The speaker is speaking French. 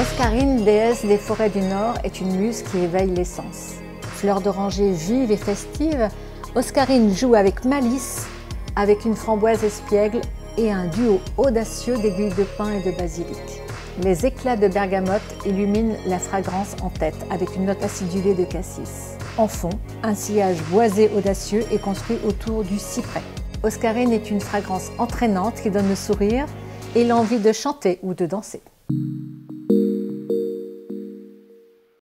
Oscarine, déesse des forêts du Nord, est une muse qui éveille les sens. Fleur d'oranger vive et festive, Oscarine joue avec malice, avec une framboise espiègle et un duo audacieux d'aiguilles de pin et de basilic. Les éclats de bergamote illuminent la fragrance en tête avec une note acidulée de cassis. En fond, un sillage boisé audacieux est construit autour du cyprès. Oscarine est une fragrance entraînante qui donne le sourire et l'envie de chanter ou de danser.